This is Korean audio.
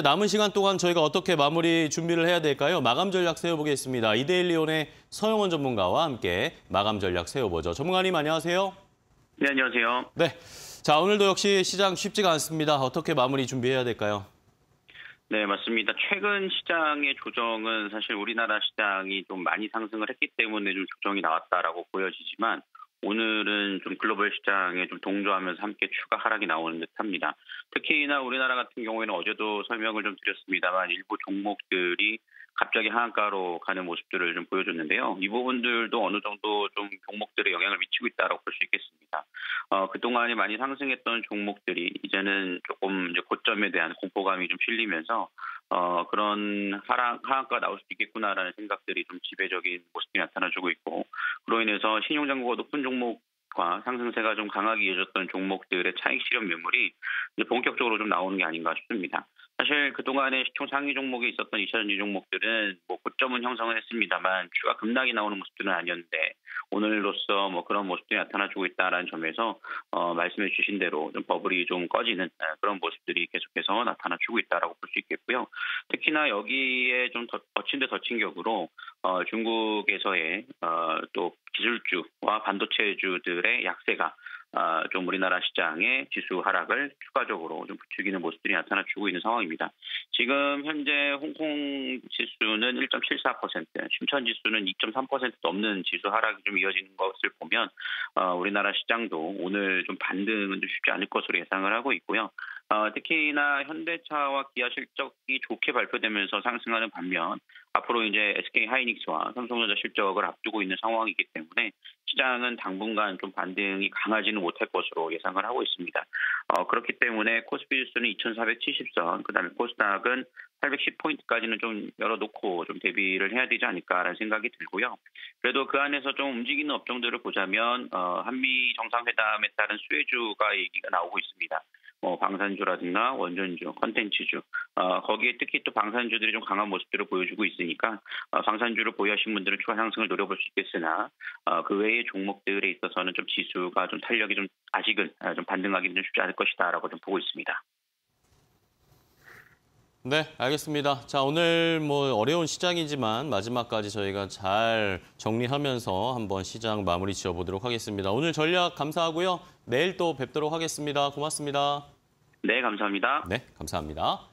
남은 시간 동안 저희가 어떻게 마무리 준비를 해야 될까요? 마감 전략 세워보겠습니다. 이데일리온의 서영원 전문가와 함께 마감 전략 세워보죠. 전문가님 안녕하세요. 네, 안녕하세요. 네. 자, 오늘도 역시 시장 쉽지가 않습니다. 어떻게 마무리 준비해야 될까요? 네, 맞습니다. 최근 시장의 조정은 사실 우리나라 시장이 좀 많이 상승을 했기 때문에 좀 조정이 나왔다라고 보여지지만 오늘은 좀 글로벌 시장에 좀 동조하면서 함께 추가 하락이 나오는 듯합니다. 특히나 우리나라 같은 경우에는 어제도 설명을 좀 드렸습니다만 일부 종목들이 갑자기 하한가로 가는 모습들을 좀 보여줬는데요. 이 부분들도 어느 정도 좀 종목들에 영향을 미치고 있다고 볼 수 있겠습니다. 어, 그동안에 많이 상승했던 종목들이 이제는 조금 이제 고점에 대한 공포감이 좀 실리면서 어, 그런 하락, 하한가 나올 수도 있겠구나라는 생각들이 좀 지배적인 모습이 나타나주고 있고 그 로 인해서 신용장고가 높은 종목 과 상승세가 좀 강하게 이어졌던 종목들의 차익 실현 매물이 본격적으로 좀 나오는 게 아닌가 싶습니다. 사실 그동안에 시총 상위 종목에 있었던 2차전지 종목들은 뭐 고점은 형성을 했습니다만 추가 급락이 나오는 모습들은 아니었는데 오늘로서 뭐 그런 모습들이 나타나주고 있다라는 점에서 어, 말씀해 주신 대로 좀 버블이 좀 꺼지는 아, 그런 모습들이 계속해서 나타나주고 있다라고 볼 수 있겠고요. 특히나 여기에 좀 더, 덧친 데 덧친 격으로 어, 중국에서의 어, 또 기술주와 반도체주들의 약세가 어, 좀 우리나라 시장의 지수 하락을 추가적으로 좀 부추기는 모습들이 나타나주고 있는 상황입니다. 지금 현재 홍콩 지수는 1.74%, 심천 지수는 2.3% 넘는 지수 하락이 좀 이어지는 것을 보면 어, 우리나라 시장도 오늘 좀 반등은 좀 쉽지 않을 것으로 예상을 하고 있고요. 어, 특히나 현대차와 기아 실적이 좋게 발표되면서 상승하는 반면 앞으로 이제 SK 하이닉스와 삼성전자 실적을 앞두고 있는 상황이기 때문에 시장은 당분간 좀 반등이 강하지는 못할 것으로 예상을 하고 있습니다. 어, 그렇기 때문에 코스피 지수는 2,470선, 그다음에 코스닥은 810포인트까지는 좀 열어놓고 좀 대비를 해야 되지 않을까라는 생각이 들고요. 그래도 그 안에서 좀 움직이는 업종들을 보자면 어, 한미 정상회담에 따른 수혜주가 얘기가 나오고 있습니다. 뭐 방산주라든가 원전주, 컨텐츠주 어, 거기에 특히 또 방산주들이 좀 강한 모습들을 보여주고 있으니까 어, 방산주를 보유하신 분들은 추가 상승을 노려볼 수 있겠으나 어, 그 외의 종목들에 있어서는 좀 지수가 좀 탄력이 좀 아직은 어, 좀 반등하기는 좀 쉽지 않을 것이다라고 좀 보고 있습니다. 네, 알겠습니다. 자, 오늘 뭐 어려운 시장이지만 마지막까지 저희가 잘 정리하면서 한번 시장 마무리 지어보도록 하겠습니다. 오늘 전략 감사하고요. 내일 또 뵙도록 하겠습니다. 고맙습니다. 네, 감사합니다. 네, 감사합니다.